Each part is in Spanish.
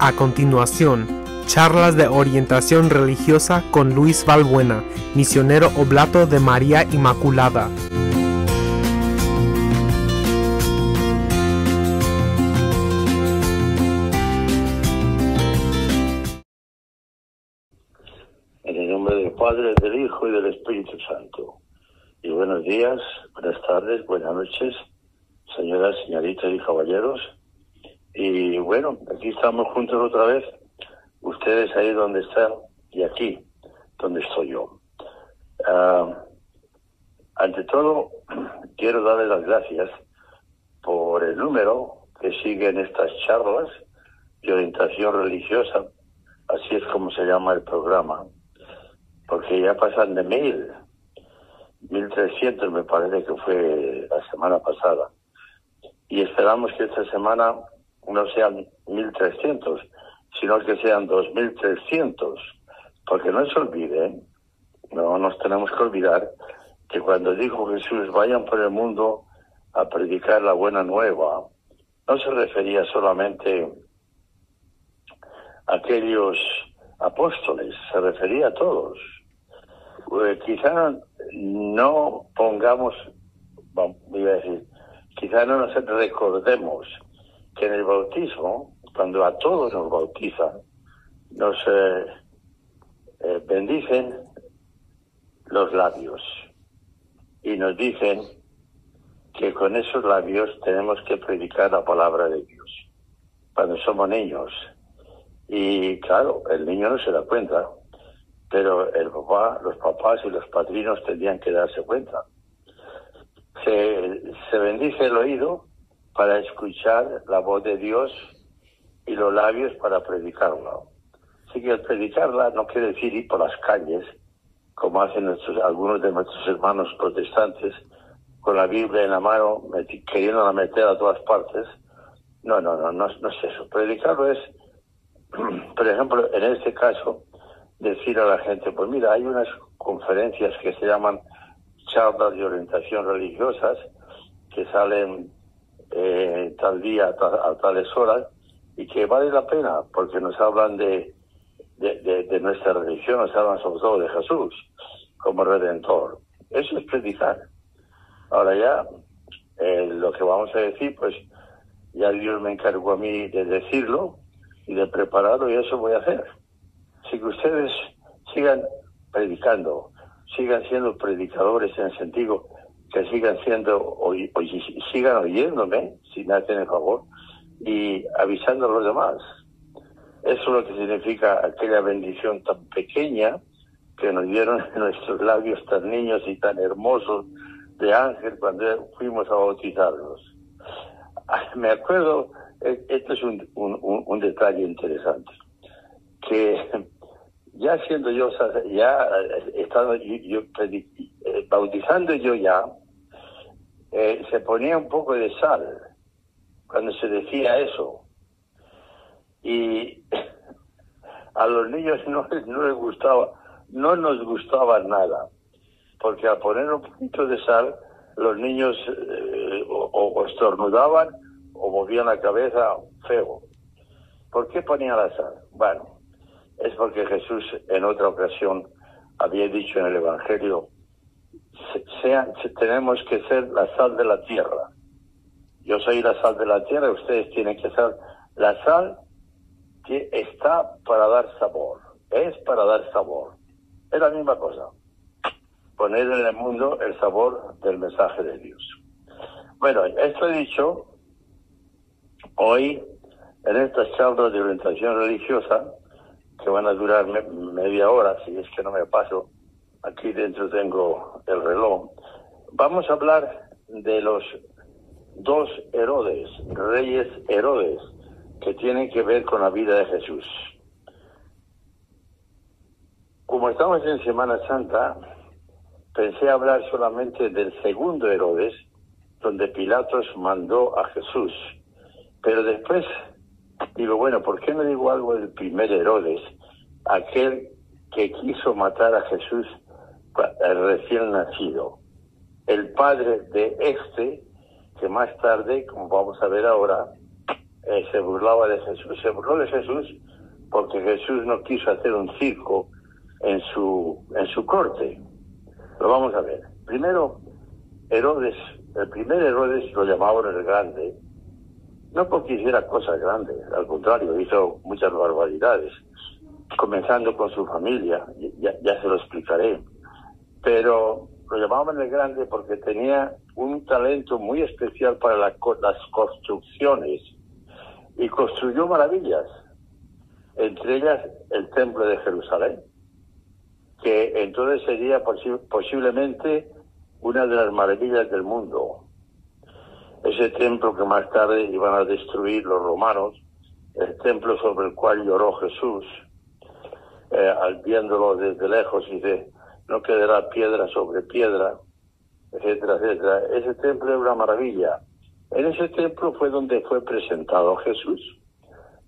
A continuación, charlas de orientación religiosa con Luis Valbuena, misionero oblato de María Inmaculada. En el nombre del Padre, del Hijo y del Espíritu Santo. Y buenos días, buenas tardes, buenas noches, señoras, señoritas y caballeros. Y bueno, aquí estamos juntos otra vez, ustedes ahí donde están y aquí donde estoy yo. Ah, ante todo, quiero darles las gracias por el número que siguen estas charlas de orientación religiosa, así es como se llama el programa, porque ya pasan de mil, mil trescientos me parece que fue la semana pasada, y esperamos que esta semana no sean 1.300, sino que sean 2.300, porque no se olviden, no nos tenemos que olvidar que cuando dijo Jesús, vayan por el mundo a predicar la buena nueva, no se refería solamente a aquellos apóstoles, se refería a todos. Eh, quizá no pongamos, voy a decir, quizá no nos recordemos que en el bautismo, cuando a todos nos bautizan, nos eh, eh, bendicen los labios y nos dicen que con esos labios tenemos que predicar la palabra de Dios cuando somos niños. Y claro, el niño no se da cuenta, pero el papá, los papás y los padrinos tendrían que darse cuenta. Se, se bendice el oído para escuchar la voz de Dios y los labios para predicarla. Así que el predicarla no quiere decir ir por las calles, como hacen nuestros, algunos de nuestros hermanos protestantes, con la Biblia en la mano, queriéndola meter a todas partes. No, no, no, no, no es eso. Predicarlo es, por ejemplo, en este caso, decir a la gente, pues mira, hay unas conferencias que se llaman charlas de orientación religiosas, que salen eh, tal día a, tales horas y que vale la pena porque nos hablan de, de, nuestra religión, nos hablan sobre todo de Jesús como redentor. Eso es predicar. Ahora ya, eh, lo que vamos a decir, pues ya Dios me encargó a mí de decirlo y de prepararlo y eso voy a hacer. Así que ustedes sigan predicando, sigan siendo predicadores en el sentido que sigan siendo, o, sigan oyéndome, si me hacen el favor, y avisando a los demás. Eso es lo que significa aquella bendición tan pequeña que nos dieron en nuestros labios tan niños y tan hermosos de ángel cuando fuimos a bautizarlos. Me acuerdo, e, esto es un, un, detalle interesante, que ya siendo yo, ya estando yo, eh, bautizando yo ya, eh, se ponía un poco de sal cuando se decía eso. Y a los niños no, no les gustaba, no nos gustaba nada, porque al poner un poquito de sal, los niños eh, o, estornudaban o movían la cabeza feo. ¿Por qué ponían la sal? Bueno, es porque Jesús en otra ocasión había dicho en el Evangelio tenemos que ser la sal de la tierra. Yo soy la sal de la tierra, ustedes tienen que ser la sal que está para dar sabor, es para dar sabor. Es la misma cosa. Poner en el mundo el sabor del mensaje de Dios. Bueno, esto he dicho, hoy en estas charlas de orientación religiosa, que van a durar media hora, si es que no me paso, Aquí dentro tengo el reloj. Vamos a hablar de los dos Herodes, reyes Herodes, que tienen que ver con la vida de Jesús. Como estamos en Semana Santa, pensé hablar solamente del segundo Herodes, donde Pilatos mandó a Jesús. Pero después digo, bueno, ¿por qué no digo algo del primer Herodes, aquel que quiso matar a Jesús el recién nacido, el padre de este, que más tarde, como vamos a ver ahora, eh, se burlaba de Jesús. Se burló de Jesús porque Jesús no quiso hacer un circo en su, en su corte. Lo vamos a ver. Primero, Herodes, el primer Herodes lo llamaban el Grande, no porque hiciera cosas grandes, al contrario, hizo muchas barbaridades, comenzando con su familia, ya, se lo explicaré. Pero lo llamaban el Grande porque tenía un talento muy especial para las construcciones y construyó maravillas, entre ellas el templo de Jerusalén, que entonces sería posiblemente una de las maravillas del mundo. Ese templo que más tarde iban a destruir los romanos, el templo sobre el cual lloró Jesús, eh, al viéndolo desde lejos, dice, no quedará piedra sobre piedra, etcétera, etcétera. Ese templo es una maravilla. En ese templo fue donde fue presentado Jesús,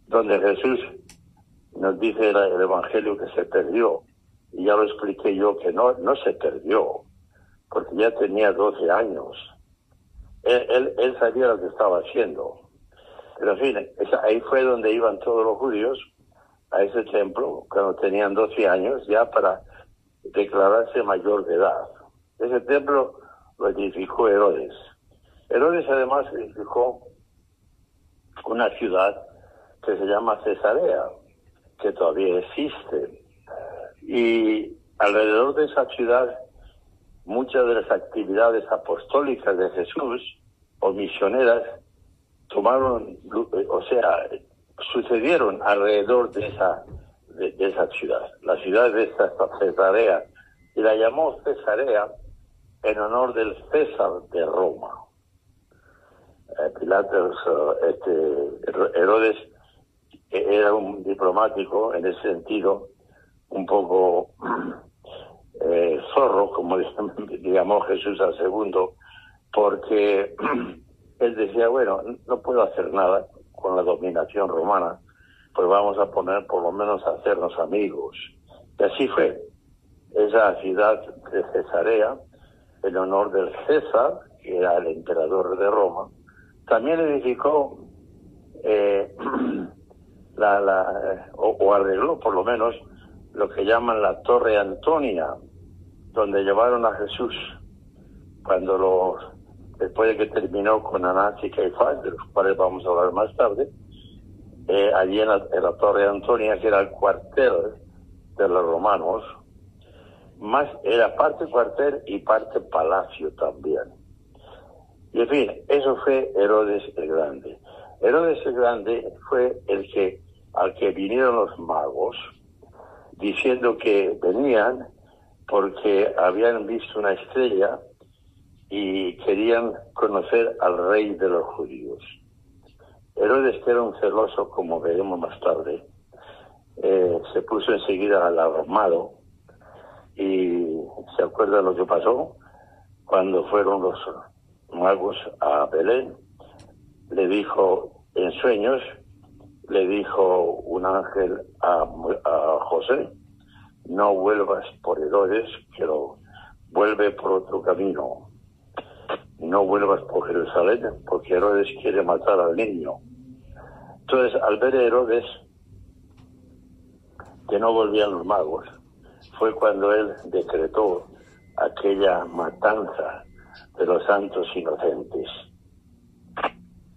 donde Jesús nos dice el Evangelio que se perdió. Y ya lo expliqué yo que no, no se perdió, porque ya tenía 12 años. Él, él, sabía lo que estaba haciendo. Pero en fin, ahí fue donde iban todos los judíos a ese templo cuando tenían 12 años ya para declararse mayor de edad. Ese templo lo edificó Herodes. Herodes además edificó una ciudad que se llama Cesarea, que todavía existe. Y alrededor de esa ciudad, muchas de las actividades apostólicas de Jesús o misioneras tomaron, o sea, sucedieron alrededor de esa de, esa ciudad. La ciudad de esta Cesarea y la llamó Cesarea en honor del César de Roma. Eh, Pilatos, eh, este, Herodes era un diplomático en ese sentido, un poco eh, zorro, como llamó Jesús al segundo, porque él decía, bueno, no puedo hacer nada con la dominación romana, pues vamos a poner por lo menos a hacernos amigos. Y así fue. Esa ciudad de Cesarea, en honor del César, que era el emperador de Roma, también edificó eh, la, la o, arregló por lo menos lo que llaman la Torre Antonia, donde llevaron a Jesús cuando los después de que terminó con Anás y Caifás, de los cuales vamos a hablar más tarde, eh, allí en la, Torre Antonia, que era el cuartel de los romanos, más era parte cuartel y parte palacio también. Y en fin, eso fue Herodes el Grande. Herodes el Grande fue el que al que vinieron los magos diciendo que venían porque habían visto una estrella y querían conocer al rey de los judíos. Herodes, que era un celoso, como veremos más tarde, eh, se puso enseguida al armado y se acuerda lo que pasó cuando fueron los magos a Belén. Le dijo en sueños, le dijo un ángel a, a José, no vuelvas por Herodes, pero vuelve por otro camino. No vuelvas por Jerusalén, porque Herodes quiere matar al niño. Entonces, al ver a Herodes que no volvían los magos, fue cuando él decretó aquella matanza de los santos inocentes.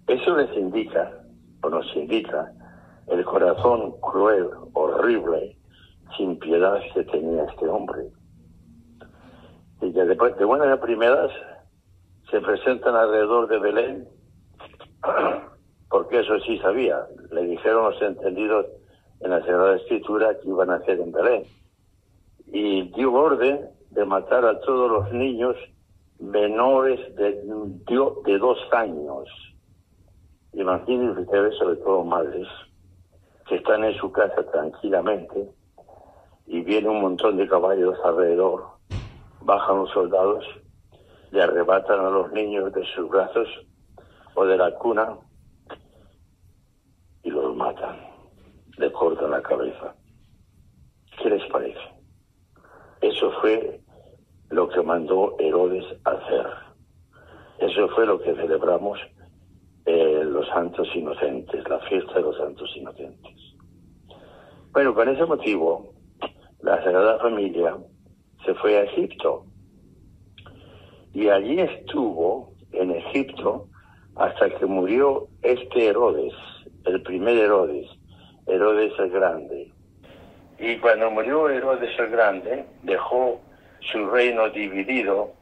Eso les indica, o nos indica, el corazón cruel, horrible, sin piedad que tenía este hombre. Y que después de buenas a primeras se presentan alrededor de Belén, porque eso sí sabía. Le dijeron los entendidos en la Sagrada Escritura que iban a hacer en Belén. Y dio orden de matar a todos los niños menores de, de dos años. Imagínense ustedes, sobre todo madres, que están en su casa tranquilamente y viene un montón de caballos alrededor, bajan los soldados, le arrebatan a los niños de sus brazos o de la cuna y los matan, le cortan la cabeza. ¿Qué les parece? Eso fue lo que mandó Herodes hacer. Eso fue lo que celebramos el los santos inocentes, la fiesta de los santos inocentes. Bueno, con ese motivo, la Sagrada Familia se fue a Egipto. Y allí estuvo, en Egipto, hasta que murió este Herodes, el primer Herodes, Herodes el Grande. Y cuando murió Herodes el Grande, dejó su reino dividido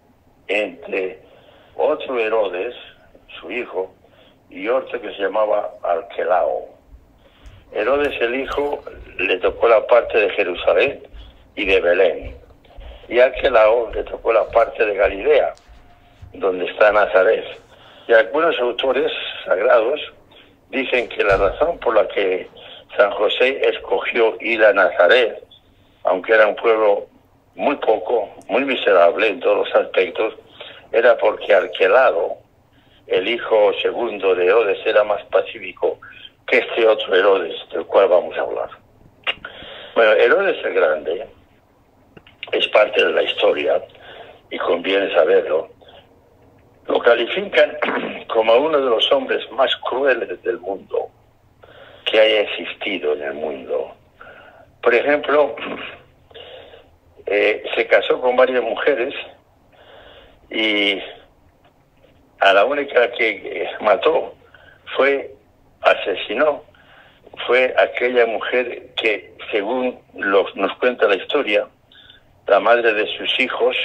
entre otro Herodes, su hijo, y otro que se llamaba Arquelao. Herodes el hijo le tocó la parte de Jerusalén y de Belén. Y Arquelao le tocó la parte de Galilea, donde está Nazaret. Y algunos autores sagrados dicen que la razón por la que San José escogió ir a Nazaret, aunque era un pueblo muy poco, muy miserable en todos los aspectos, era porque Arquelado, el hijo segundo de Herodes, era más pacífico que este otro Herodes, del cual vamos a hablar. Bueno, Herodes el Grande es parte de la historia y conviene saberlo. Lo califican como uno de los hombres más crueles del mundo que haya existido en el mundo. Por ejemplo, eh, se casó con varias mujeres y a la única que mató fue, asesinó, fue aquella mujer que, según nos cuenta la historia, la madre de sus hijos,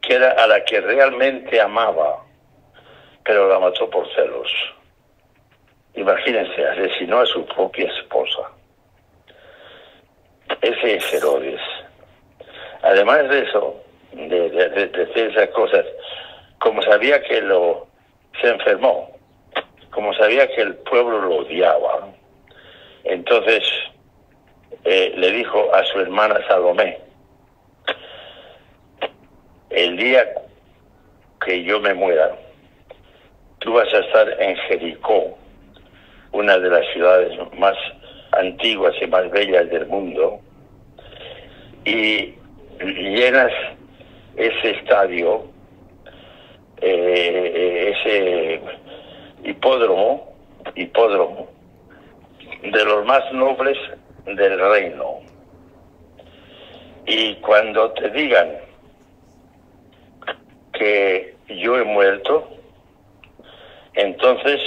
que era a la que realmente amaba, pero la mató por celos. Imagínense, asesinó a su propia esposa. Ese es Herodes. Además de eso, de, de, esas cosas, como sabía que lo se enfermó, como sabía que el pueblo lo odiaba, entonces eh, le dijo a su hermana Salomé, el día que yo me muera, tú vas a estar en Jericó, una de las ciudades más antiguas y más bellas del mundo, y llenas ese estadio, eh, ese hipódromo, hipódromo, de los más nobles del reino. Y cuando te digan que yo he muerto, entonces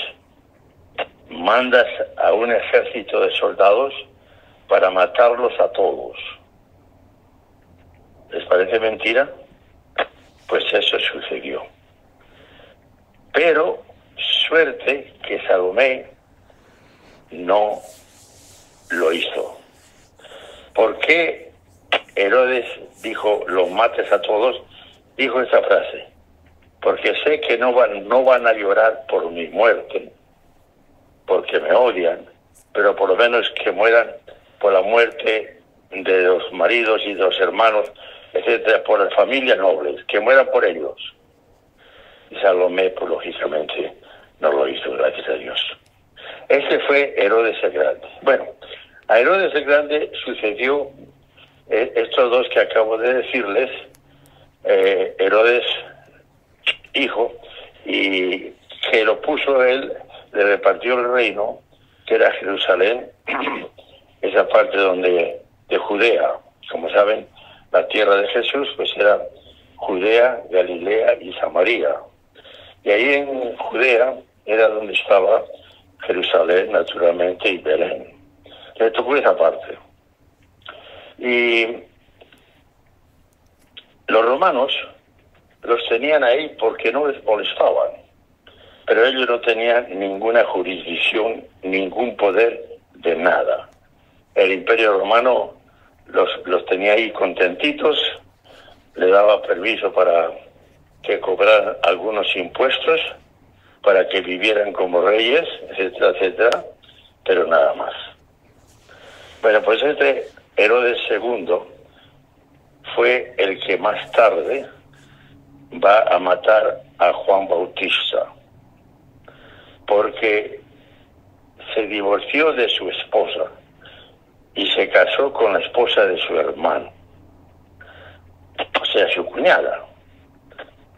mandas a un ejército de soldados para matarlos a todos. ¿Les parece mentira? Pues eso sucedió. Pero suerte que Salomé no lo hizo. ¿Por qué Herodes dijo, los mates a todos? Dijo esa frase. Porque sé que no van, no van a llorar por mi muerte, porque me odian, pero por lo menos que mueran por la muerte de los maridos y de los hermanos, etcétera, por las familias nobles, que mueran por ellos. Y Salomé, pues lógicamente, no lo hizo, gracias a Dios. Este fue Herodes el Grande. Bueno, a Herodes el Grande sucedió eh, estos dos que acabo de decirles, eh, Herodes hijo, y que lo puso él le repartió el reino, que era Jerusalén, esa parte donde de Judea, como saben, la tierra de Jesús, pues era Judea, Galilea y Samaria. Y ahí en Judea era donde estaba Jerusalén, naturalmente, y Belén. Le tocó esa parte. Y los romanos los tenían ahí porque no les molestaban pero ellos no tenían ninguna jurisdicción, ningún poder de nada. El imperio romano los, los tenía ahí contentitos, le daba permiso para que cobraran algunos impuestos, para que vivieran como reyes, etcétera, etcétera, pero nada más. Bueno, pues este Herodes II fue el que más tarde va a matar a Juan Bautista porque se divorció de su esposa y se casó con la esposa de su hermano, o sea, su cuñada.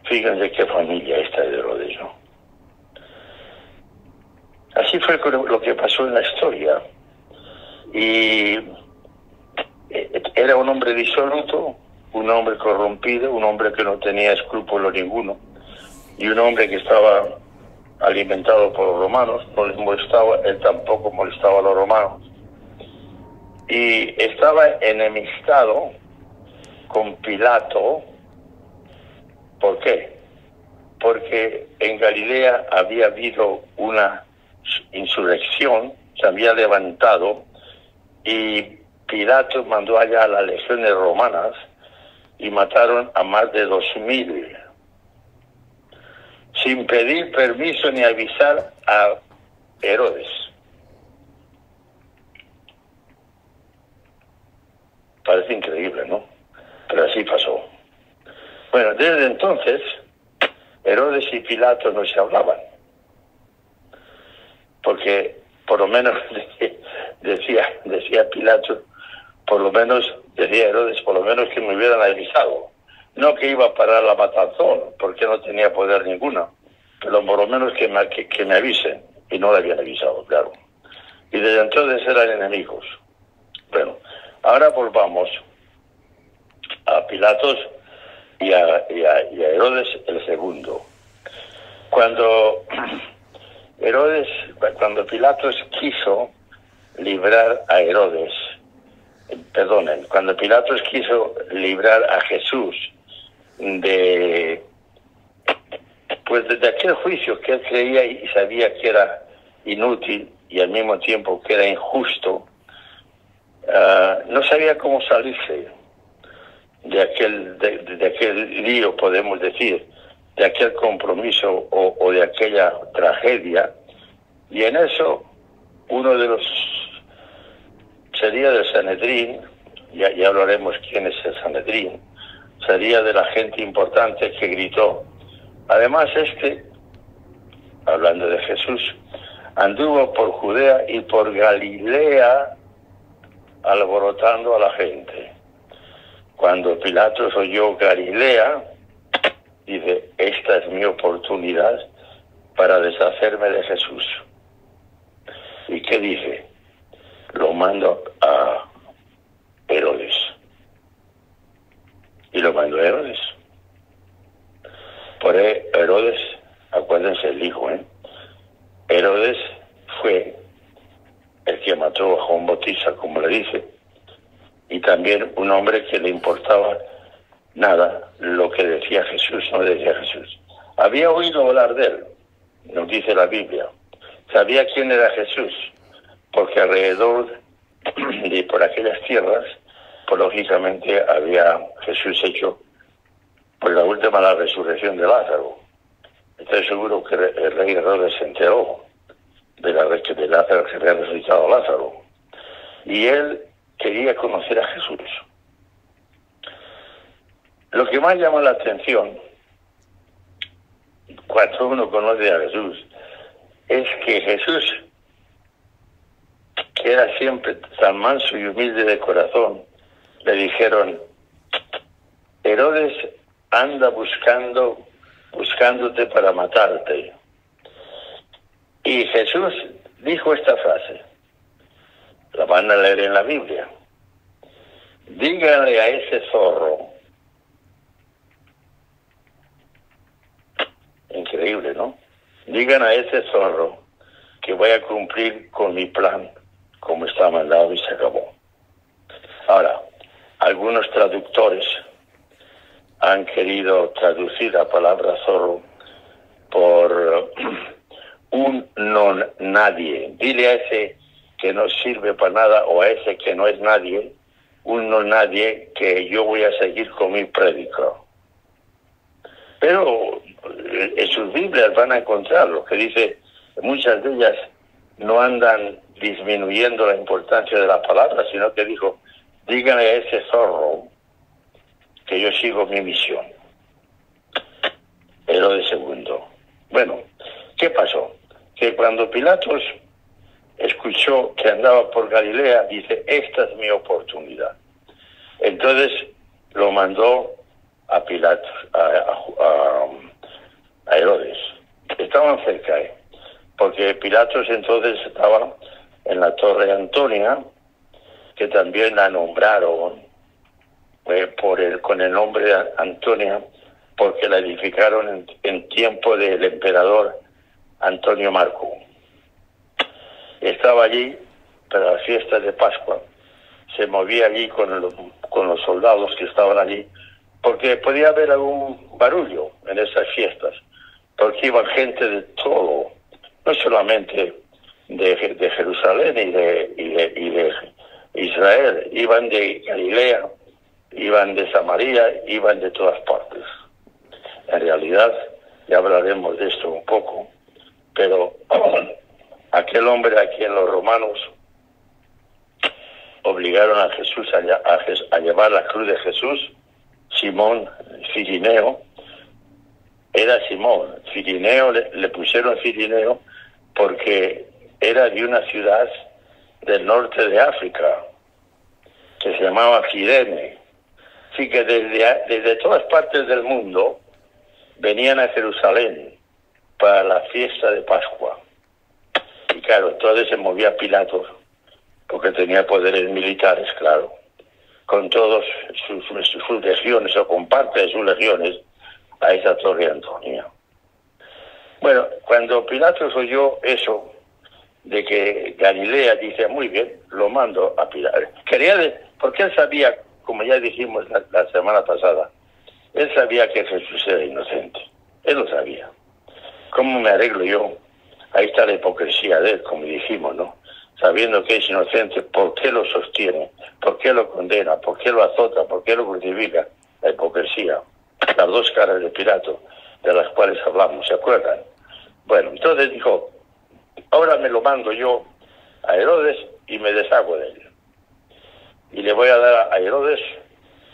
Fíjense qué familia esta de ¿no? así fue lo que pasó en la historia. Y eh, era un hombre disoluto, un hombre corrompido, un hombre que no tenía escrúpulo ninguno, y un hombre que estaba alimentado por los romanos, no les molestaba, él tampoco molestaba a los romanos. Y estaba enemistado con Pilato, ¿por qué? Porque en Galilea había habido una insurrección, se había levantado y Pilato mandó allá a las legiones romanas y mataron a más de dos mil sin pedir permiso ni avisar a Herodes. Parece increíble, ¿no? Pero así pasó. Bueno, desde entonces, Herodes y Pilato no se hablaban. Porque por lo menos decía, decía Pilato, por lo menos, decía Herodes, por lo menos que me hubieran avisado. No que iba a parar la matanzón, porque no tenía poder ninguno, pero por lo menos que me, que, me avisen. Y no le habían avisado, claro. Y desde entonces eran enemigos. Bueno, ahora volvamos a Pilatos y a, y a, Herodes el segundo. Cuando Herodes, cuando Pilatos quiso librar a Herodes, perdonen, cuando Pilatos quiso librar a Jesús de pues desde aquel juicio que él creía y sabía que era inútil y al mismo tiempo que era injusto, ah, no sabía cómo salirse de aquel, de, aquel lío, podemos decir, de aquel compromiso o, de aquella tragedia. Y en eso, uno de los sería del Sanedrín, ya, ya hablaremos quién es el Sanedrín, sería de la gente importante que gritó. Además, este, hablando de Jesús, anduvo por Judea y por Galilea alborotando a la gente. Cuando Pilatos oyó Galilea, dice, esta es mi oportunidad para deshacerme de Jesús. ¿Y qué dice? Lo mando a Herodes y lo mandó Herodes. Por Herodes, acuérdense el hijo, ¿eh? Herodes fue el que mató a Juan Bautista, como le dice, y también un hombre que le importaba nada lo que decía Jesús, no decía Jesús. Había oído hablar de él, nos dice la Biblia. Sabía quién era Jesús, porque alrededor de por aquellas tierras pues lógicamente había Jesús hecho pues la última la resurrección de Lázaro. Estoy seguro que el rey Herodes se enteró de la de Lázaro que había resucitado Lázaro. Y él quería conocer a Jesús. Lo que más llama la atención cuando uno conoce a Jesús es que Jesús, que era siempre tan manso y humilde de corazón, le dijeron, Herodes anda buscando, buscándote para matarte. Y Jesús dijo esta frase, la van a leer en la Biblia. Díganle a ese zorro, increíble, ¿no? Digan a ese zorro que voy a cumplir con mi plan como está mandado y se acabó. Ahora, algunos traductores han querido traducir la palabra zorro por un non nadie. Dile a ese que no sirve para nada o a ese que no es nadie, un no nadie que yo voy a seguir con mi prédico. Pero en sus Biblias van a encontrar lo que dice, muchas de ellas no andan disminuyendo la importancia de la palabra, sino que dijo, díganle a ese zorro que yo sigo mi misión. Pero de segundo. Bueno, ¿qué pasó? Que cuando Pilatos escuchó que andaba por Galilea, dice, esta es mi oportunidad. Entonces lo mandó a Pilatos, a, a, Herodes. Estaban cerca, ¿eh? Porque Pilatos entonces estaba en la Torre Antonia, que también la nombraron eh, por el, con el nombre de Antonia, porque la edificaron en, tiempo del emperador Antonio Marco. Estaba allí para la fiesta de Pascua. Se movía allí con, los, con los soldados que estaban allí, porque podía haber algún barullo en esas fiestas, porque iba gente de todo, no solamente de, de Jerusalén y de, y de, Israel, iban de Galilea, iban de Samaria, iban de todas partes. En realidad, ya hablaremos de esto un poco, pero aquel hombre a quien los romanos obligaron a Jesús a, llevar la cruz de Jesús, Simón Cirineo, era Simón. Cirineo le, le pusieron Cirineo porque era de una ciudad del norte de África que se llamaba Cirene. Así que desde, desde todas partes del mundo venían a Jerusalén para la fiesta de Pascua. Y claro, entonces se movía Pilatos, porque tenía poderes militares, claro, con todos sus, sus, legiones o con parte de sus legiones a esa torre Antonia. Bueno, cuando Pilatos oyó eso, de que Galilea dice, muy bien, lo mando a Pilatos. Quería, porque él sabía, como ya dijimos la semana pasada, él sabía que Jesús era inocente. Él lo sabía. ¿Cómo me arreglo yo? Ahí está la hipocresía de él, como dijimos, ¿no? Sabiendo que es inocente, ¿por qué lo sostiene? ¿Por qué lo condena? ¿Por qué lo azota? ¿Por qué lo crucifica? La hipocresía. Las dos caras de Pilato, de las cuales hablamos, ¿se acuerdan? Bueno, entonces dijo, ahora me lo mando yo a Herodes y me deshago de él. Y le voy a dar a Herodes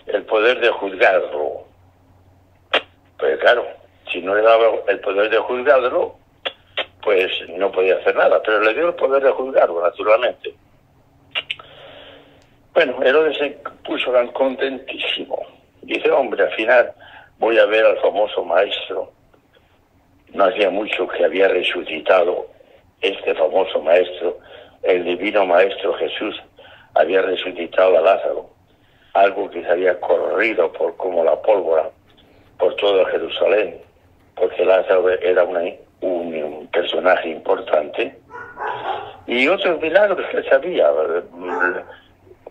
el poder de juzgarlo. Pues claro, si no le daba el poder de juzgarlo, pues no podía hacer nada, pero le dio el poder de juzgarlo, naturalmente. Bueno, Herodes se puso tan contentísimo. Dice, hombre, al final voy a ver al famoso maestro. No hacía mucho que había resucitado este famoso maestro, el divino maestro Jesús, había resucitado a Lázaro, algo que se había corrido por como la pólvora por todo Jerusalén porque Lázaro era un personaje importante. Y otros milagros que sabía.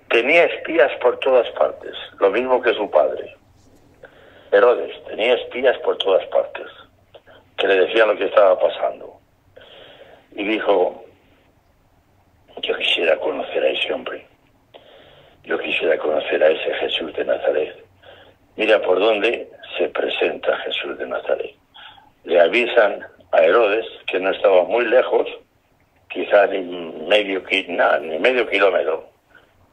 Tenía espías por todas partes, lo mismo que su padre. Herodes tenía espías por todas partes, que le decían lo que estaba pasando. Y dijo, yo quisiera conocer a ese hombre. Yo quisiera conocer a ese Jesús de Nazaret. Mira por dónde se presenta Jesús de Nazaret le avisan a Herodes que no estaba muy lejos, quizá ni medio, ni medio kilómetro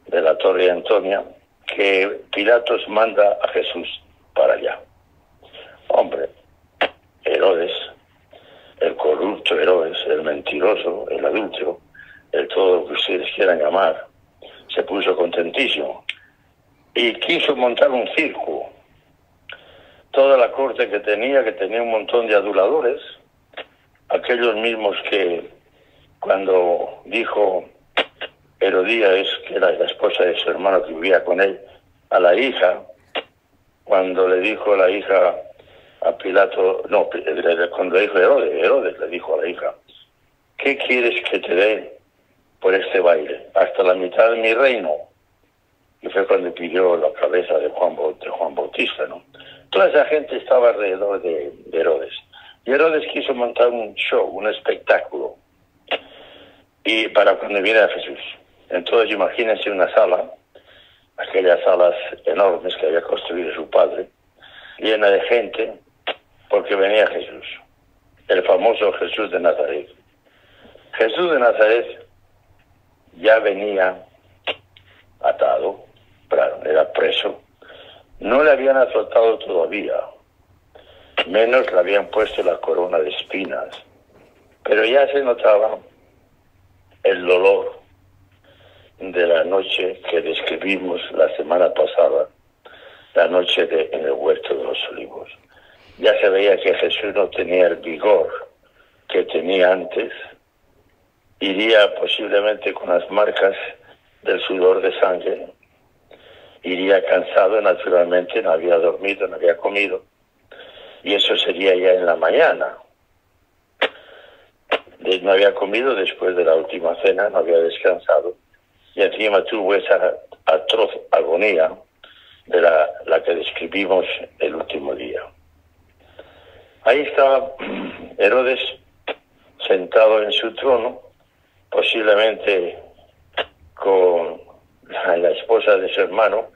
de la Torre Antonia, que Pilatos manda a Jesús para allá. Hombre, Herodes, el corrupto Herodes, el mentiroso, el adúltero, el todo lo que ustedes quieran llamar, se puso contentísimo. Y quiso montar un circo. Toda la corte que tenía, que tenía un montón de aduladores, aquellos mismos que cuando dijo Herodías, que era la esposa de su hermano que vivía con él, a la hija, cuando le dijo a la hija a Pilato, no, cuando le dijo Herodes, Herodes le dijo a la hija, ¿qué quieres que te dé por este baile? Hasta la mitad de mi reino. Y fue cuando pidió la cabeza de Juan, de Juan Bautista, ¿no? Toda esa gente estaba alrededor de, Herodes. Y Herodes quiso montar un show, un espectáculo, y para cuando viera a Jesús. Entonces imagínense una sala, aquellas salas enormes que había construido su padre, llena de gente, porque venía Jesús, el famoso Jesús de Nazaret. Jesús de Nazaret ya venía atado, era preso, no le habían azotado todavía, menos le habían puesto la corona de espinas, pero ya se notaba el dolor de la noche que describimos la semana pasada, la noche de, en el huerto de los olivos. Ya se veía que Jesús no tenía el vigor que tenía antes, iría posiblemente con las marcas del sudor de sangre, iría cansado, naturalmente, no había dormido, no había comido, y eso sería ya en la mañana. No había comido después de la última cena, no había descansado, y encima tuvo esa atroz agonía de la, la que describimos el último día. Ahí estaba Herodes sentado en su trono, posiblemente con la esposa de su hermano,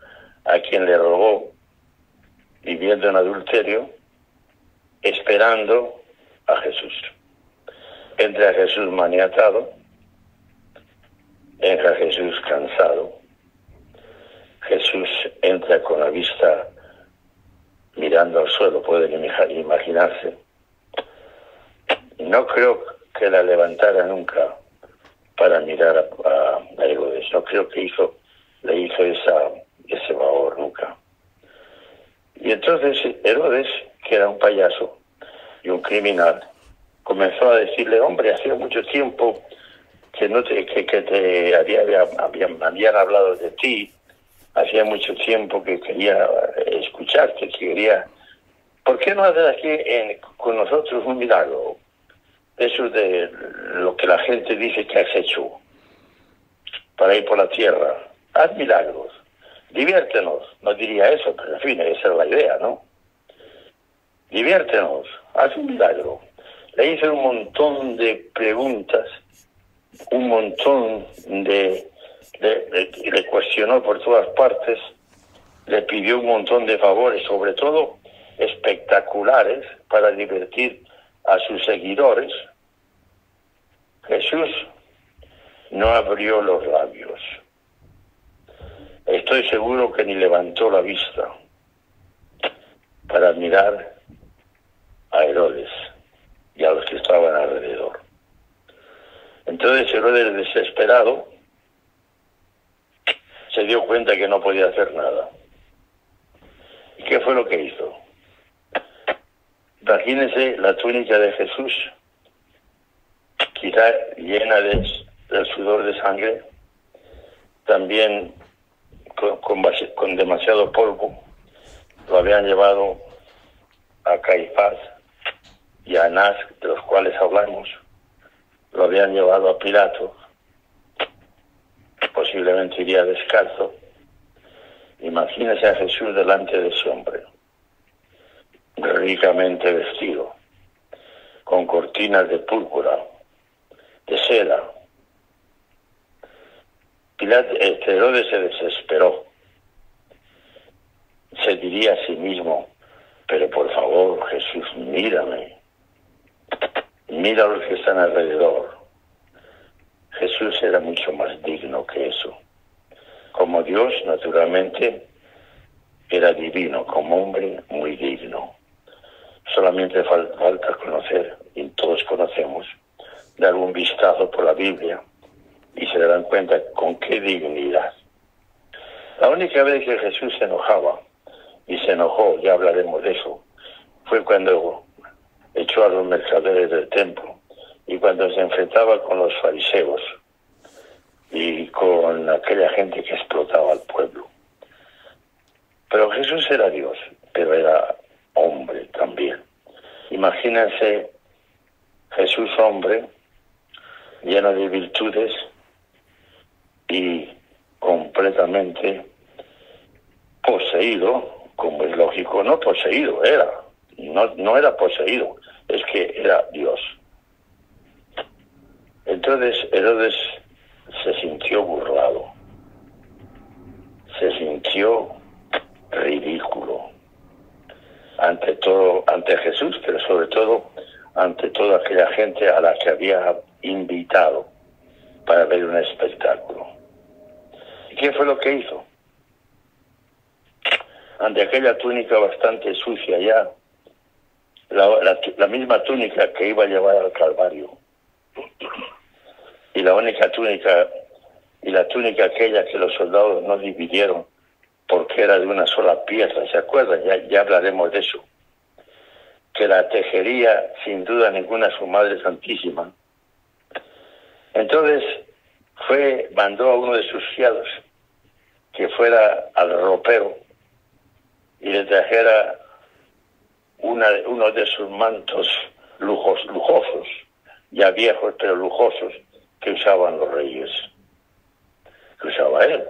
a quien le robó viviendo en adulterio, esperando a Jesús. Entra Jesús maniatado, entra Jesús cansado, Jesús entra con la vista mirando al suelo, pueden imaginarse. No creo que la levantara nunca para mirar a, Herodes. No creo que hizo, le hizo ese favor nunca. Y entonces Herodes, que era un payaso y un criminal, comenzó a decirle, hombre, hacía mucho tiempo que no te, que, te había, habían, habían hablado de ti, hacía mucho tiempo que quería quería, ¿por qué no haces aquí con nosotros un milagro? Eso de lo que la gente dice que has hecho para ir por la tierra. Haz milagros, diviértenos. No diría eso, pero en fin, esa es la idea, ¿no? Diviértenos, haz un milagro. Le hice un montón de preguntas, un montón de, le cuestionó por todas partes, le pidió un montón de favores, sobre todo espectaculares, para divertir a sus seguidores, Jesús no abrió los labios. Estoy seguro que ni levantó la vista para mirar a Herodes y a los que estaban alrededor. Entonces Herodes, desesperado, se dio cuenta que no podía hacer nada. ¿Y qué fue lo que hizo? Imagínense la túnica de Jesús, quizá llena de, del sudor de sangre, también con, con, demasiado polvo. Lo habían llevado a Caifás y a Anás, de los cuales hablamos. Lo habían llevado a Pilato. Posiblemente iría descalzo. Imagínese a Jesús delante de ese hombre ricamente vestido, con cortinas de púrpura, de seda. Pilat, este Herodes se desesperó. Se diría a sí mismo, pero por favor, Jesús, mírame. Mira a los que están alrededor. Jesús era mucho más digno que eso. Como Dios, naturalmente, era divino, como hombre, muy digno solamente falta conocer, y todos conocemos, dar un vistazo por la Biblia y se darán cuenta con qué dignidad. La única vez que Jesús se enojaba, y se enojó, ya hablaremos de eso, fue cuando echó a los mercaderes del templo y cuando se enfrentaba con los fariseos y con aquella gente que explotaba al pueblo. Pero Jesús era Dios, pero era hombre también. Imagínense Jesús hombre, lleno de virtudes y completamente poseído, como es lógico, no poseído, era, no, no era poseído, es que era Dios. Entonces Herodes se sintió burlado, se sintió ridículo ante todo, ante Jesús, pero sobre todo ante toda aquella gente a la que había invitado para ver un espectáculo. ¿Y qué fue lo que hizo? Ante aquella túnica bastante sucia ya, la, la misma túnica que iba a llevar al Calvario, y la única túnica, y la túnica aquella que los soldados no dividieron porque era de una sola pieza, ¿se acuerdan? Ya, ya hablaremos de eso. Que la tejería sin duda ninguna su Madre Santísima. Entonces fue, mandó a uno de sus fiados que fuera al ropero y le trajera una, uno de sus mantos lujos, lujosos, ya viejos pero lujosos, que usaban los reyes, que usaba él,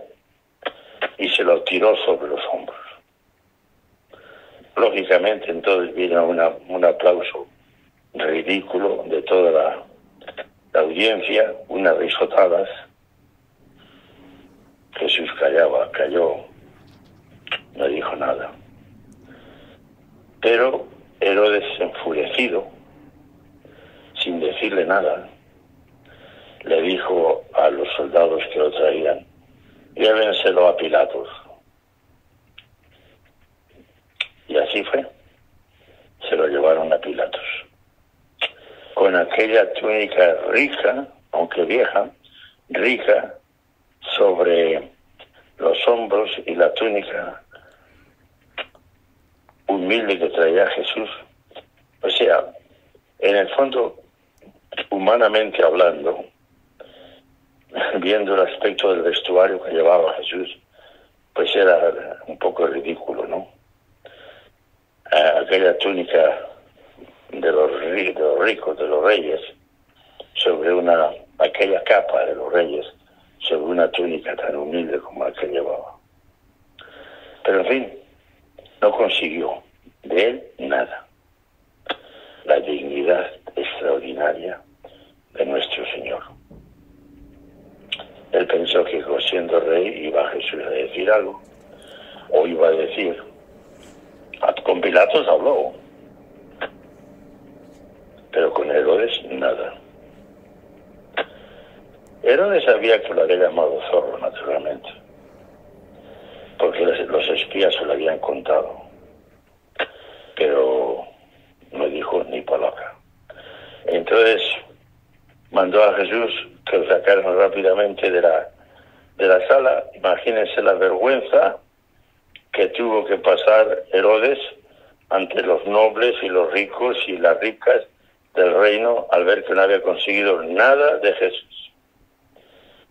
y se lo tiró sobre los hombros. Lógicamente entonces vino una, un aplauso ridículo de toda la, la audiencia, unas risotadas. Jesús callaba, cayó, no dijo nada. Pero Herodes enfurecido, sin decirle nada, le dijo a los soldados que lo traían, llévenselo a Pilatos. Y así fue. Se lo llevaron a Pilatos. Con aquella túnica rica, aunque vieja, rica, sobre los hombros y la túnica humilde que traía Jesús. O sea, en el fondo, humanamente hablando, viendo el aspecto del vestuario que llevaba Jesús, pues era un poco ridículo, ¿no? aquella túnica de los, ricos, de los reyes, sobre una, aquella capa de los reyes, sobre una túnica tan humilde como la que llevaba. Pero en fin, no consiguió de él nada. La dignidad extraordinaria de nuestro Señor. Él pensó que siendo rey iba Jesús a decir algo, o iba a decir, con Pilatos habló, pero con Herodes nada. Herodes sabía que lo había llamado zorro, naturalmente, porque los espías se lo habían contado, pero no dijo ni palabra. Entonces mandó a Jesús que lo sacaran rápidamente de la, de la sala. Imagínense la vergüenza que tuvo que pasar Herodes ante los nobles y los ricos y las ricas del reino al ver que no había conseguido nada de Jesús.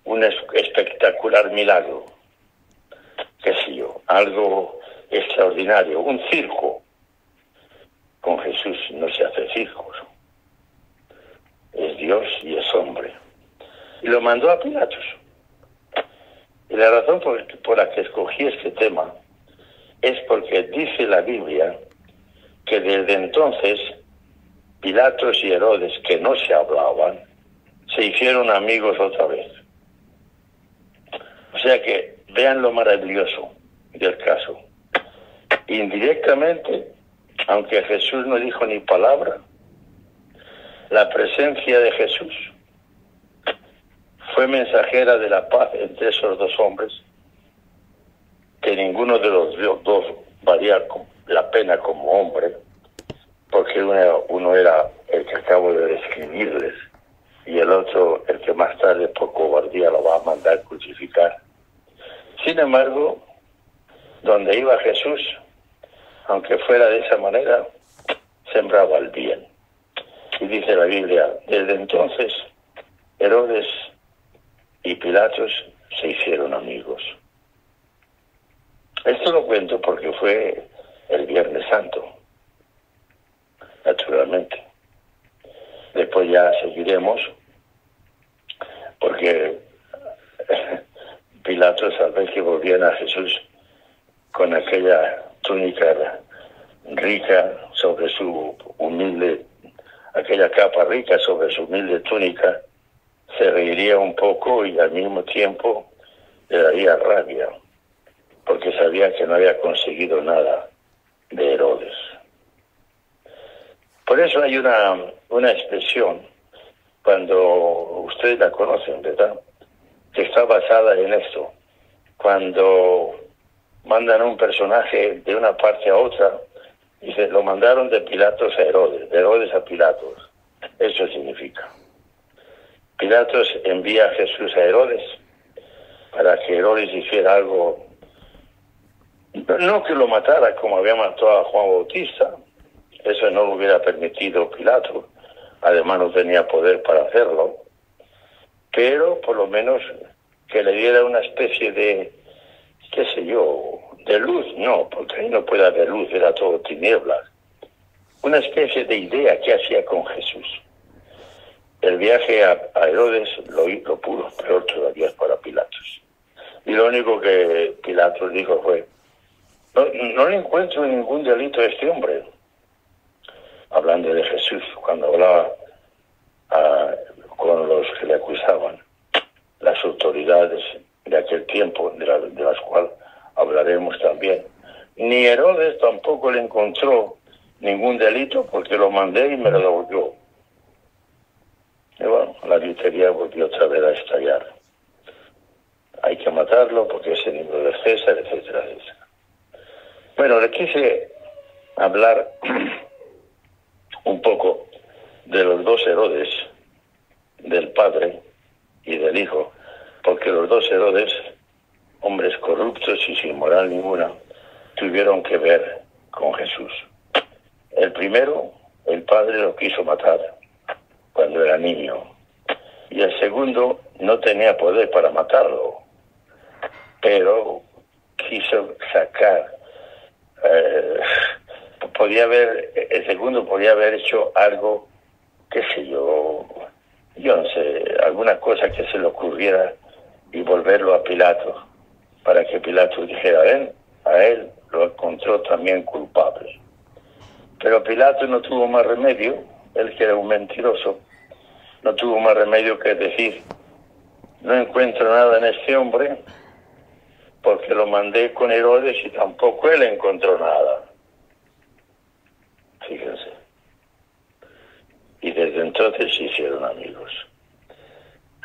Un espectacular milagro, qué sé yo, algo extraordinario, un circo. Con Jesús no se hace circos. Es Dios y es hombre. Y lo mandó a Pilatos. Y la razón por, por la que escogí este tema es porque dice la Biblia que desde entonces Pilatos y Herodes, que no se hablaban, se hicieron amigos otra vez. O sea que vean lo maravilloso del caso. Indirectamente, aunque Jesús no dijo ni palabra, la presencia de Jesús fue mensajera de la paz entre esos dos hombres que ninguno de los dos valía la pena como hombre, porque uno, era el que acabo de describirles y el otro el que más tarde por cobardía lo va a mandar crucificar. Sin embargo, donde iba Jesús, aunque fuera de esa manera, sembraba el bien. Y dice la Biblia, desde entonces Herodes y Pilatos se hicieron amigos. Esto lo cuento porque fue el Viernes Santo, naturalmente. Después ya seguiremos, porque Pilatos al ver que volvían a Jesús con aquella túnica rica sobre su humilde, aquella capa rica sobre su humilde túnica, se reiría un poco y al mismo tiempo le daría rabia porque sabía que no había conseguido nada de Herodes. Por eso hay una, una expresión, cuando ustedes la conocen, ¿verdad? Que está basada en esto. Cuando mandan un personaje de una parte a otra, dice, lo mandaron de Pilatos a Herodes, de Herodes a Pilatos. Eso significa. Pilatos envía a Jesús a Herodes para que Herodes hiciera algo no que lo matara como había matado a Juan Bautista, eso no lo hubiera permitido Pilato, además no tenía poder para hacerlo, pero por lo menos que le diera una especie de, qué sé yo, de luz, no, porque ahí no puede haber luz, era todo tinieblas. Una especie de idea que hacía con Jesús. El viaje a, Herodes lo, lo pudo, peor todavía para Pilatos. Y lo único que Pilatos dijo fue, no, no le encuentro ningún delito a este hombre. Hablando de Jesús, cuando hablaba ah, con los que le acusaban, las autoridades de aquel tiempo, de, de las cuales hablaremos también. Ni Herodes tampoco le encontró ningún delito porque lo mandé y me lo devolvió. Bueno, la gritería volvió otra vez a estallar. Hay que matarlo porque es enemigo de César, etcétera, etcétera. Bueno, le quise hablar un poco de los dos Herodes, del Padre y del Hijo, porque los dos Herodes, hombres corruptos y sin moral ninguna, tuvieron que ver con Jesús. El primero, el Padre lo quiso matar cuando era niño, y el segundo no tenía poder para matarlo, pero quiso sacar eh, podía haber, el segundo podía haber hecho algo, qué sé yo, yo no sé, alguna cosa que se le ocurriera y volverlo a Pilato, para que Pilato dijera, a a él lo encontró también culpable. Pero Pilato no tuvo más remedio, él que era un mentiroso, no tuvo más remedio que decir, no encuentro nada en este hombre, porque lo mandé con Herodes y tampoco él encontró nada. Fíjense. Y desde entonces se hicieron amigos.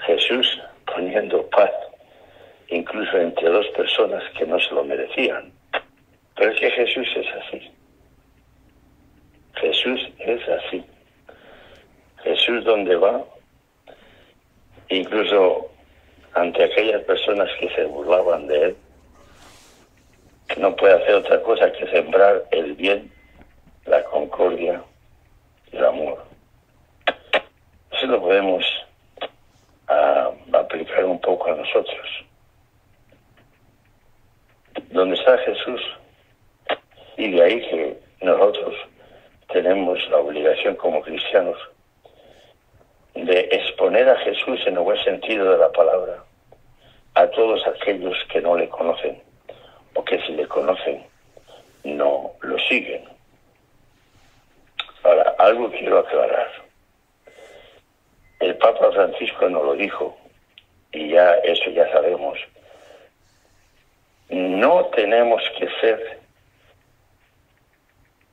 Jesús poniendo paz incluso entre dos personas que no se lo merecían. Pero es que Jesús es así. Jesús es así. Jesús donde va, incluso ante aquellas personas que se burlaban de él, no puede hacer otra cosa que sembrar el bien, la concordia y el amor. Eso lo podemos ah, aplicar un poco a nosotros. Donde está Jesús, y de ahí que nosotros tenemos la obligación como cristianos de exponer a Jesús en el buen sentido de la palabra a todos aquellos que no le conocen o que si le conocen no lo siguen. Ahora, algo quiero aclarar. El Papa Francisco nos lo dijo, y ya eso ya sabemos. No tenemos que ser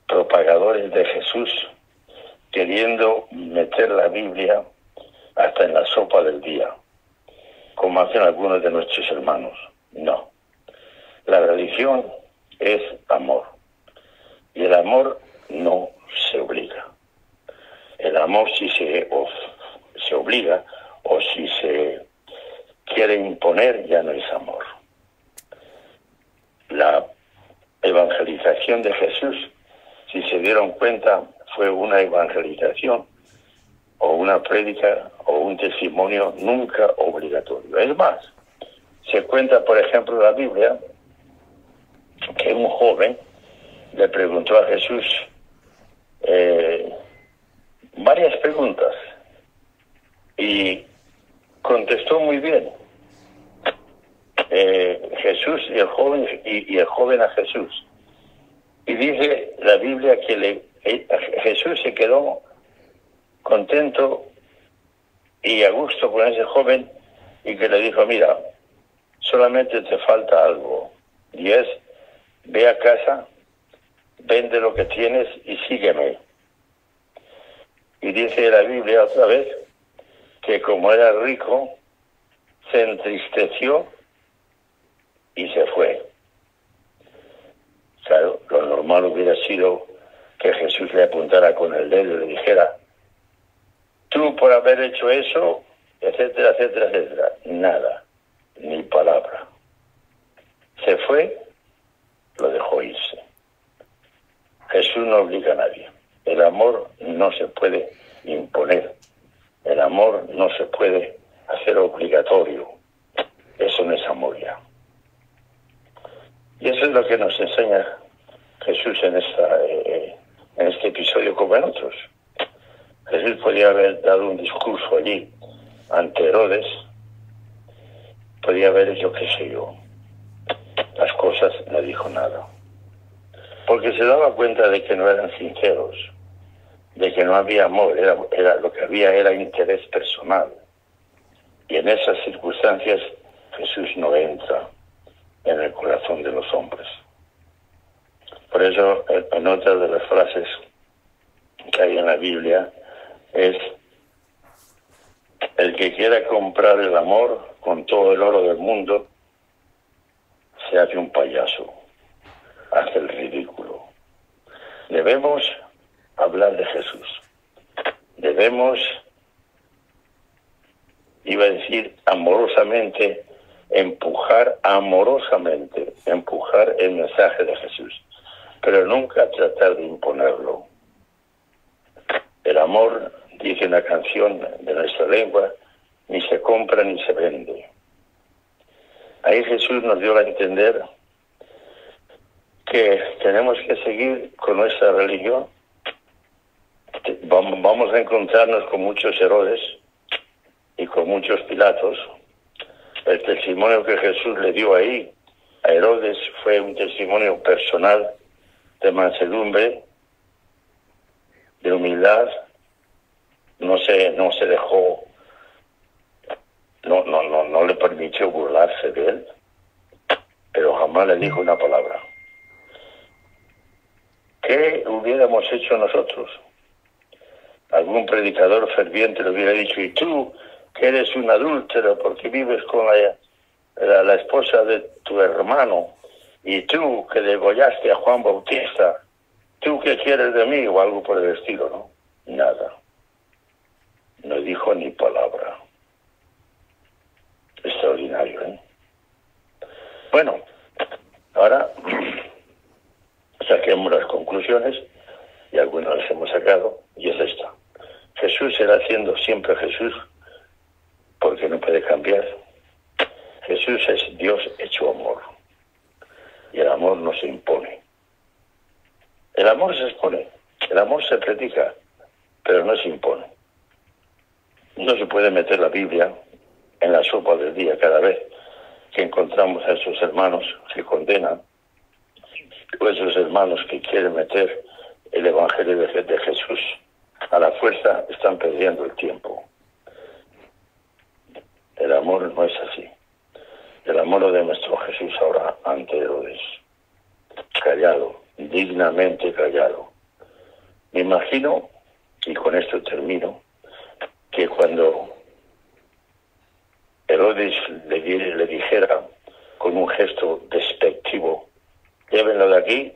propagadores de Jesús queriendo meter la Biblia hasta en la sopa del día, como hacen algunos de nuestros hermanos. No. La religión es amor y el amor no se obliga. El amor si se, se obliga o si se quiere imponer ya no es amor. La evangelización de Jesús, si se dieron cuenta, fue una evangelización o una prédica o un testimonio nunca obligatorio. Es más, se cuenta, por ejemplo, la Biblia, que un joven le preguntó a Jesús eh, varias preguntas y contestó muy bien. Eh, Jesús y el joven y, el joven a Jesús. Y dice la Biblia que le, eh, Jesús se quedó contento y a gusto con ese joven y que le dijo, mira, solamente te falta algo y es ve a casa, vende lo que tienes y sígueme. Y dice la Biblia otra vez que como era rico, se entristeció y se fue. Claro, lo normal hubiera sido que Jesús le apuntara con el dedo y le dijera, tú por haber hecho eso, etcétera, etcétera, etcétera. Nada, ni palabra. Se fue lo dejó irse. Jesús no obliga a nadie. El amor no se puede imponer. El amor no se puede hacer obligatorio. Eso no es amor ya. Y eso es lo que nos enseña Jesús en, eh, en este episodio como en otros. Jesús podía haber dado un discurso allí ante Herodes, podía haber hecho qué sé yo. Las cosas no dijo nada. Porque se daba cuenta de que no eran sinceros, de que no había amor, era, era lo que había era interés personal. Y en esas circunstancias Jesús no entra en el corazón de los hombres. Por eso, en otra de las frases que hay en la Biblia es, el que quiera comprar el amor con todo el oro del mundo, se hace un payaso, hace el ridículo. Debemos hablar de Jesús. Debemos, iba a decir amorosamente, empujar amorosamente, empujar el mensaje de Jesús, pero nunca tratar de imponerlo. El amor, dice una canción de nuestra lengua, ni se compra ni se vende. Ahí Jesús nos dio a entender que tenemos que seguir con nuestra religión. Vamos a encontrarnos con muchos errores y con muchos Pilatos, el testimonio que Jesús le dio ahí a Herodes fue un testimonio personal de mansedumbre, de humildad, no se, no se dejó, no, no, no, no le permitió burlarse de él, pero jamás le dijo una palabra. ¿Qué hubiéramos hecho nosotros? Algún predicador ferviente le hubiera dicho, ¿y tú que eres un adúltero porque vives con la, la, esposa de tu hermano, y tú que degollaste a Juan Bautista, tú que quieres de mí, o algo por el estilo, ¿no? Nada. No dijo ni palabra. Extraordinario, ¿eh? Bueno, ahora saquemos las conclusiones, y algunas las hemos sacado, y es esta. Jesús será siendo siempre Jesús porque no puede cambiar. Jesús es Dios hecho amor. Y el amor no se impone. El amor se expone, el amor se predica, pero no se impone. No se puede meter la Biblia en la sopa del día cada vez que encontramos a esos hermanos que condenan, o esos hermanos que quieren meter el Evangelio de, de Jesús a la fuerza, están perdiendo el tiempo. El amor no es así. El amor de nuestro Jesús ahora ante Herodes. Callado, dignamente callado. Me imagino, y con esto termino, que cuando Herodes le, le dijera con un gesto despectivo, llévenlo de aquí,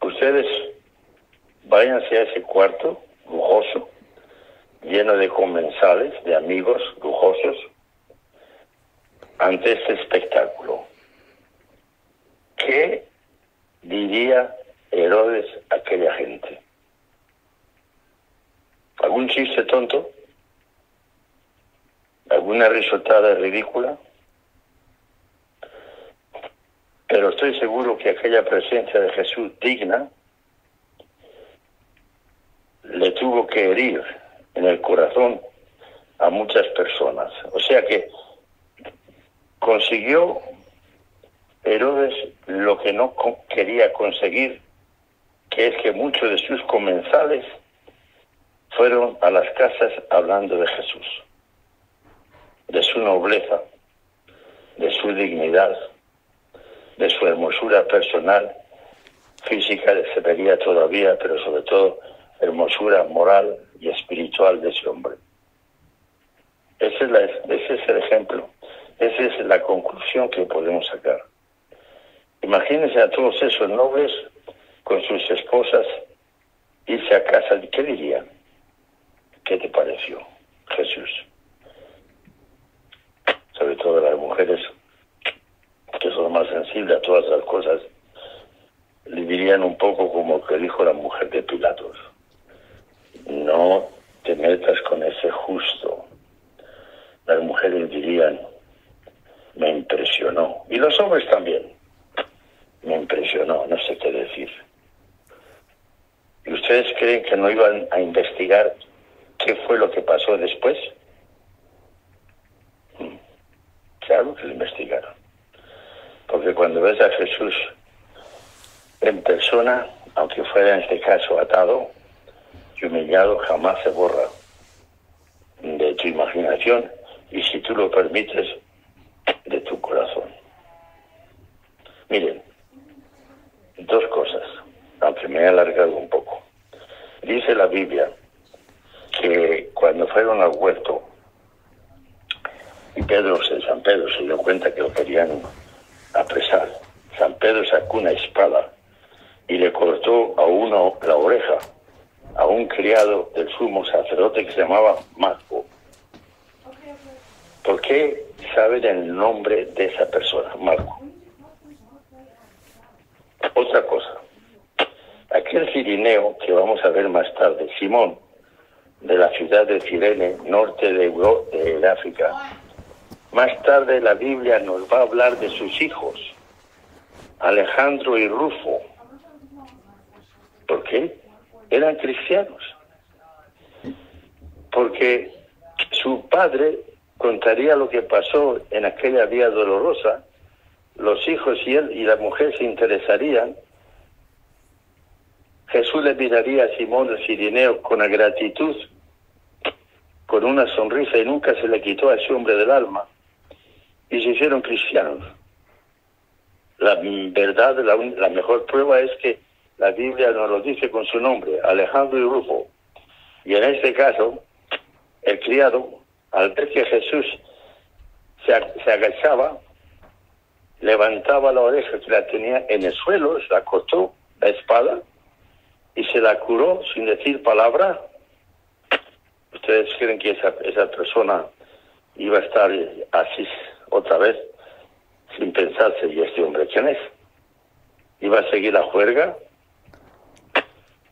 ustedes váyanse a ese cuarto lujoso lleno de comensales, de amigos lujosos, ante este espectáculo. ¿Qué diría Herodes a aquella gente? ¿Algún chiste tonto? ¿Alguna risotada ridícula? Pero estoy seguro que aquella presencia de Jesús digna le tuvo que herir en el corazón a muchas personas. O sea que consiguió Herodes lo que no quería conseguir, que es que muchos de sus comensales fueron a las casas hablando de Jesús, de su nobleza, de su dignidad, de su hermosura personal, física se vería todavía, pero sobre todo hermosura moral y espiritual de ese hombre. Ese es, la, ese es el ejemplo, esa es la conclusión que podemos sacar. Imagínense a todos esos nobles con sus esposas irse a casa, ¿qué dirían? ¿Qué te pareció, Jesús? Sobre todo las mujeres que son más sensibles a todas las cosas, le dirían un poco como que dijo la mujer de Pilatos no te metas con ese justo. Las mujeres dirían, me impresionó. Y los hombres también. Me impresionó, no sé qué decir. ¿Y ustedes creen que no iban a investigar qué fue lo que pasó después? Mm. Claro que lo investigaron. Porque cuando ves a Jesús en persona, aunque fuera en este caso atado y humillado, jamás se borra de tu imaginación y si tú lo permites, de tu corazón. Miren, dos cosas, aunque me he alargado un poco. Dice la Biblia que cuando fueron al huerto y Pedro, San Pedro se dio cuenta que lo querían apresar, San Pedro sacó una espada y le cortó a uno la oreja, a un criado del sumo sacerdote que se llamaba Marco. ¿Por qué saben el nombre de esa persona, Marco? Otra cosa, aquel cirineo que vamos a ver más tarde, Simón, de la ciudad de Cirene, norte de, África, más tarde la Biblia nos va a hablar de sus hijos, Alejandro y Rufo, ¿Por qué? Eran cristianos. Porque su padre contaría lo que pasó en aquella día dolorosa, los hijos y él y la mujer se interesarían. Jesús le miraría a Simón de Sirineo con la gratitud, con una sonrisa y nunca se le quitó a ese hombre del alma y se hicieron cristianos. La verdad, la, mejor prueba es que la Biblia nos lo dice con su nombre, Alejandro y Rufo. Y en este caso, el criado, al ver que Jesús se, agachaba, levantaba la oreja que la tenía en el suelo, la cortó la espada y se la curó sin decir palabra. ¿Ustedes creen que esa, esa persona iba a estar así otra vez sin pensarse, ¿y este hombre quién es? ¿Iba a seguir la juerga?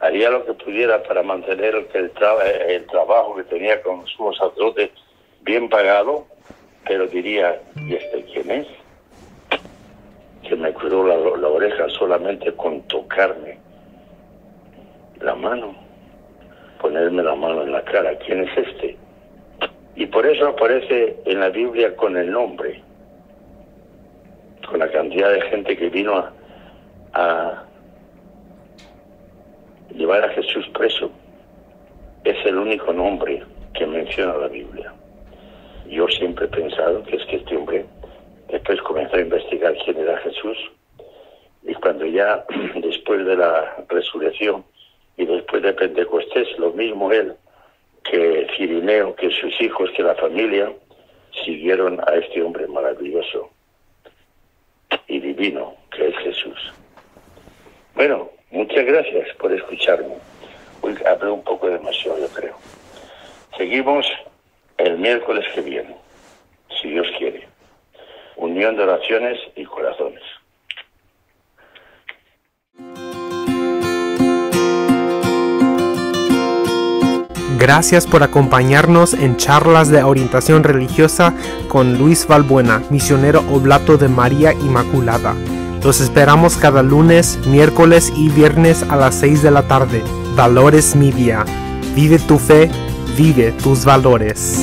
haría lo que pudiera para mantener el, trabajo que tenía con su sacerdote bien pagado, pero diría, ¿y este quién es? Que me curó la oreja solamente con tocarme la mano, ponerme la mano en la cara. ¿Quién es este? Y por eso aparece en la Biblia con el nombre, con la cantidad de gente que vino a llevar a Jesús preso es el único nombre que menciona la Biblia. Yo siempre he pensado que es que este hombre después comenzó a investigar quién era Jesús y cuando ya después de la resurrección y después de Pentecostés, lo mismo él que Cirineo, que sus hijos, que la familia, siguieron a este hombre maravilloso y divino que es Jesús. Bueno, Muchas gracias por escucharme. Hoy hablé un poco demasiado, yo creo. Seguimos el miércoles que viene, si Dios quiere. Unión de oraciones y corazones. Gracias por acompañarnos en charlas de orientación religiosa con Luis Valbuena, misionero oblato de María Inmaculada. Los esperamos cada lunes, miércoles y viernes a las 6 de la tarde. Valores Media. Vive tu fe, vive tus valores.